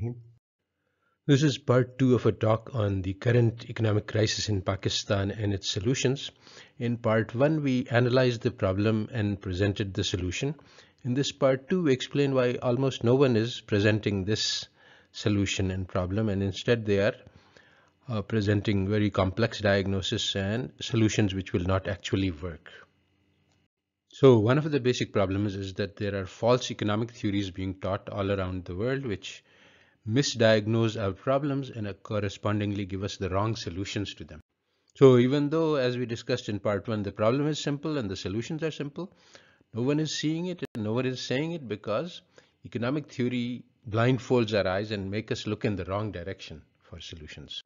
Rahim. This is part two of a talk on the current economic crisis in Pakistan and its solutions. In part one, we analyzed the problem and presented the solution. In this part two, we explain why almost no one is presenting this solution and problem, and instead they are uh, presenting very complex diagnosis and solutions which will not actually work. So one of the basic problems is that there are false economic theories being taught all around the world which misdiagnose our problems and correspondingly give us the wrong solutions to them. So even though, as we discussed in part one, the problem is simple and the solutions are simple, no one is seeing it and no one is saying it because economic theory blindfolds our eyes and make us look in the wrong direction for solutions.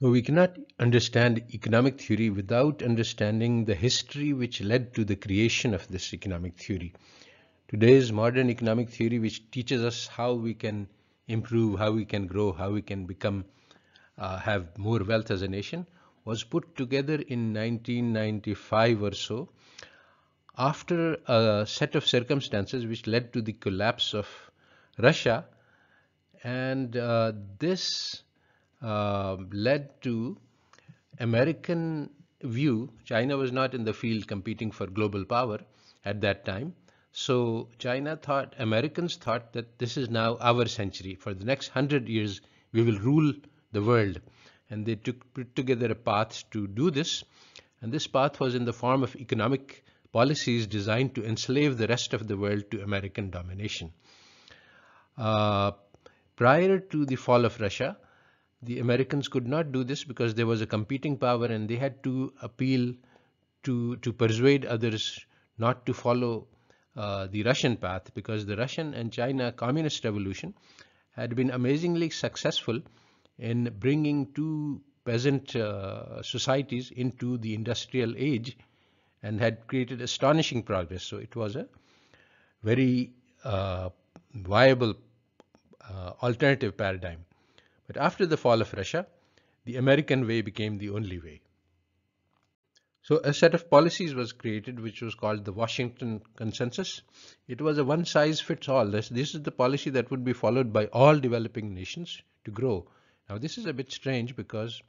So we cannot understand economic theory without understanding the history which led to the creation of this economic theory. Today's modern economic theory which teaches us how we can improve, how we can grow, how we can become, uh, have more wealth as a nation was put together in 1995 or so after a set of circumstances which led to the collapse of Russia and uh, this uh, led to American view. China was not in the field competing for global power at that time. So China thought, Americans thought that this is now our century. For the next hundred years, we will rule the world. And they took put together a path to do this. And this path was in the form of economic policies designed to enslave the rest of the world to American domination. Uh, prior to the fall of Russia, the Americans could not do this because there was a competing power and they had to appeal to, to persuade others not to follow uh, the Russian path because the Russian and China communist revolution had been amazingly successful in bringing two peasant uh, societies into the industrial age and had created astonishing progress. So it was a very uh, viable uh, alternative paradigm. But after the fall of Russia, the American way became the only way. So a set of policies was created which was called the Washington Consensus. It was a one size fits all. This, this is the policy that would be followed by all developing nations to grow. Now this is a bit strange because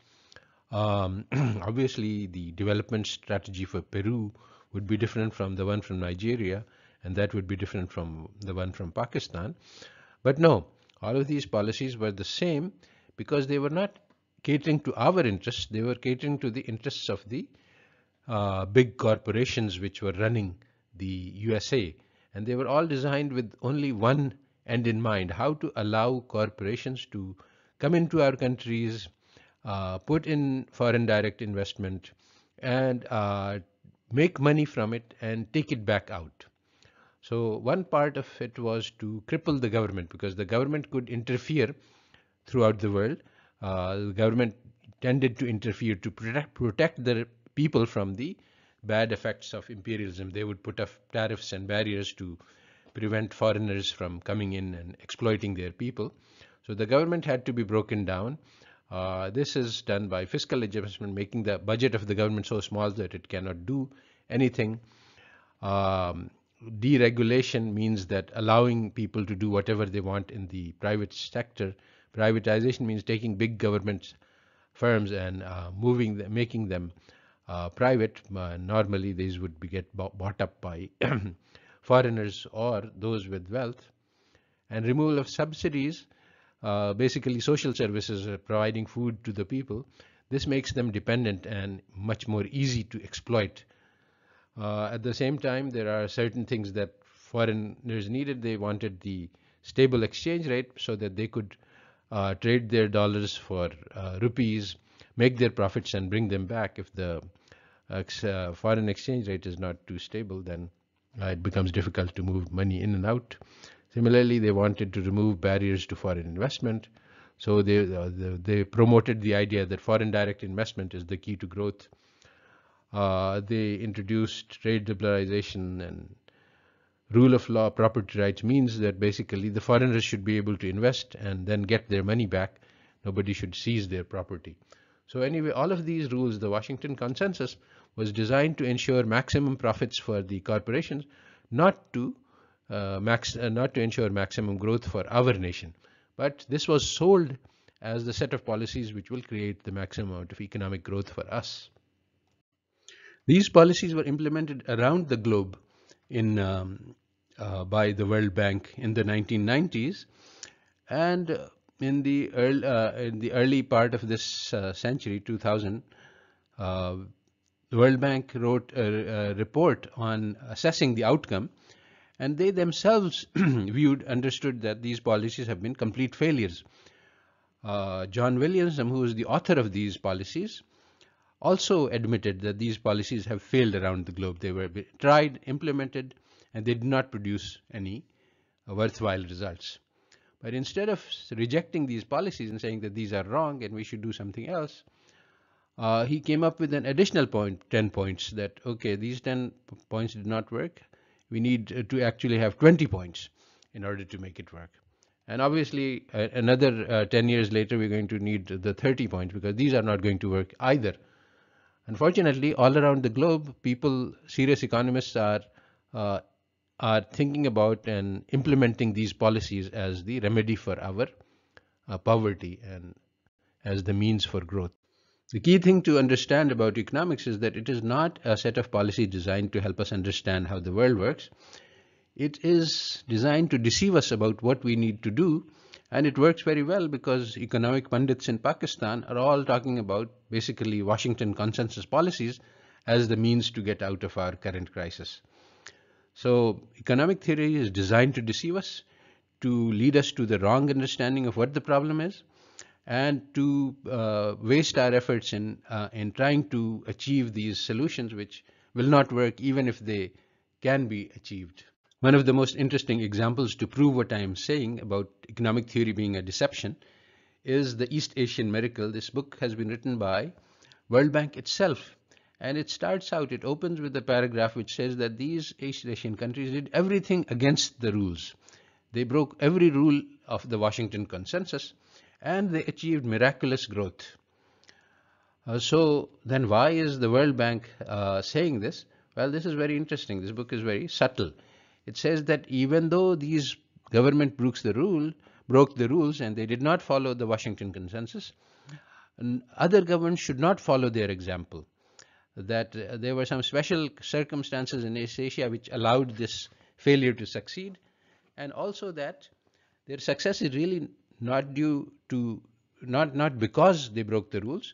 um, obviously the development strategy for Peru would be different from the one from Nigeria and that would be different from the one from Pakistan. But no, all of these policies were the same because they were not catering to our interests, they were catering to the interests of the uh, big corporations which were running the USA. And they were all designed with only one end in mind, how to allow corporations to come into our countries, uh, put in foreign direct investment, and uh, make money from it and take it back out. So one part of it was to cripple the government because the government could interfere throughout the world. Uh, the government tended to interfere to protect, protect the people from the bad effects of imperialism. They would put up tariffs and barriers to prevent foreigners from coming in and exploiting their people. So the government had to be broken down. Uh, this is done by fiscal adjustment, making the budget of the government so small that it cannot do anything. Um, deregulation means that allowing people to do whatever they want in the private sector. Privatization means taking big government firms and uh, moving them, making them uh, private. Uh, normally, these would be get bought up by foreigners or those with wealth. And removal of subsidies, uh, basically social services providing food to the people. This makes them dependent and much more easy to exploit uh, at the same time, there are certain things that foreigners needed. They wanted the stable exchange rate so that they could uh, trade their dollars for rupees, make their profits and bring them back. If the uh, foreign exchange rate is not too stable, then uh, it becomes difficult to move money in and out. Similarly, they wanted to remove barriers to foreign investment. So they, uh, they, they promoted the idea that foreign direct investment is the key to growth uh, they introduced trade liberalization and rule of law property rights means that basically the foreigners should be able to invest and then get their money back. Nobody should seize their property. So anyway, all of these rules, the Washington Consensus was designed to ensure maximum profits for the corporations, not to uh, max, uh, not to ensure maximum growth for our nation. But this was sold as the set of policies which will create the maximum amount of economic growth for us. These policies were implemented around the globe in um, uh, by the World Bank in the 1990s, and in the early, uh, in the early part of this uh, century, 2000, uh, the World Bank wrote a, a, report on assessing the outcome, and they themselves viewed, understood that these policies have been complete failures. Uh, John Williamson, who is the author of these policies, also admitted that these policies have failed around the globe. They were tried, implemented, and they did not produce any uh, worthwhile results. But instead of rejecting these policies and saying that these are wrong and we should do something else, uh, he came up with an additional point, 10 points that, okay, these 10 points did not work. We need uh, to actually have 20 points in order to make it work. And obviously, uh, another uh, 10 years later, we're going to need the 30 points because these are not going to work either. Unfortunately, all around the globe, people, serious economists are uh, are thinking about and implementing these policies as the remedy for our uh, poverty and as the means for growth. The key thing to understand about economics is that it is not a set of policies designed to help us understand how the world works. It is designed to deceive us about what we need to do and it works very well because economic pundits in Pakistan are all talking about basically Washington consensus policies as the means to get out of our current crisis. So economic theory is designed to deceive us, to lead us to the wrong understanding of what the problem is, and to uh, waste our efforts in, uh, in trying to achieve these solutions which will not work even if they can be achieved. One of the most interesting examples to prove what I am saying about economic theory being a deception is the East Asian Miracle. This book has been written by World Bank itself. And it starts out, it opens with a paragraph which says that these East Asian countries did everything against the rules. They broke every rule of the Washington Consensus and they achieved miraculous growth. Uh, so then why is the World Bank uh, saying this? Well, this is very interesting. This book is very subtle it says that even though these government broke the rule, broke the rules and they did not follow the Washington Consensus, other governments should not follow their example. That uh, there were some special circumstances in East Asia which allowed this failure to succeed, and also that their success is really not due to not not because they broke the rules,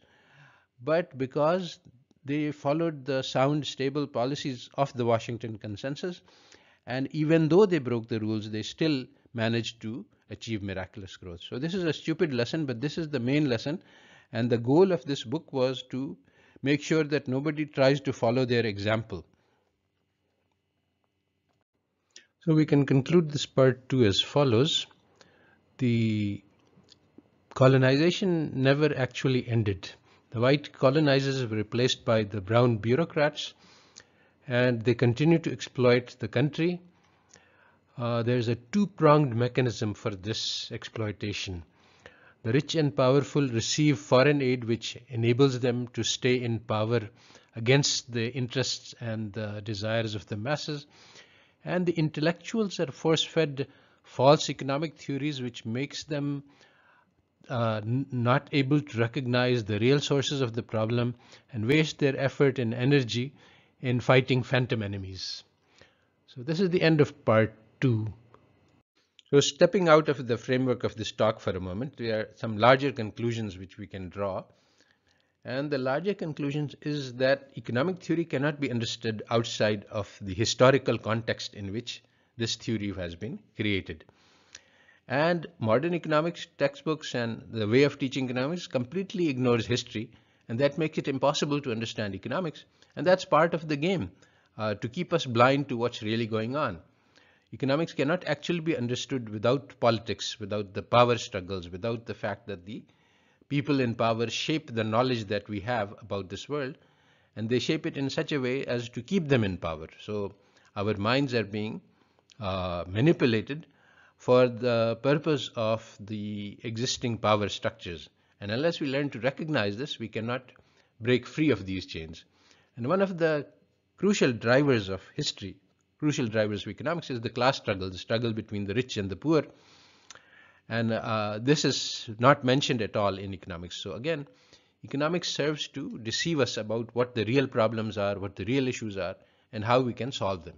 but because they followed the sound, stable policies of the Washington Consensus and even though they broke the rules, they still managed to achieve miraculous growth. So this is a stupid lesson, but this is the main lesson. And the goal of this book was to make sure that nobody tries to follow their example. So we can conclude this part two as follows. The colonization never actually ended. The white colonizers were replaced by the brown bureaucrats and they continue to exploit the country. Uh, there's a two-pronged mechanism for this exploitation. The rich and powerful receive foreign aid which enables them to stay in power against the interests and the desires of the masses. And the intellectuals are force-fed false economic theories which makes them uh, not able to recognize the real sources of the problem and waste their effort and energy in fighting phantom enemies. So this is the end of part two. So stepping out of the framework of this talk for a moment, there are some larger conclusions which we can draw. And the larger conclusions is that economic theory cannot be understood outside of the historical context in which this theory has been created. And modern economics textbooks and the way of teaching economics completely ignores history and that makes it impossible to understand economics and that's part of the game uh, to keep us blind to what's really going on. Economics cannot actually be understood without politics, without the power struggles, without the fact that the people in power shape the knowledge that we have about this world and they shape it in such a way as to keep them in power. So our minds are being uh, manipulated for the purpose of the existing power structures. And unless we learn to recognize this, we cannot break free of these chains. And one of the crucial drivers of history, crucial drivers of economics is the class struggle, the struggle between the rich and the poor. And uh, this is not mentioned at all in economics. So again, economics serves to deceive us about what the real problems are, what the real issues are, and how we can solve them.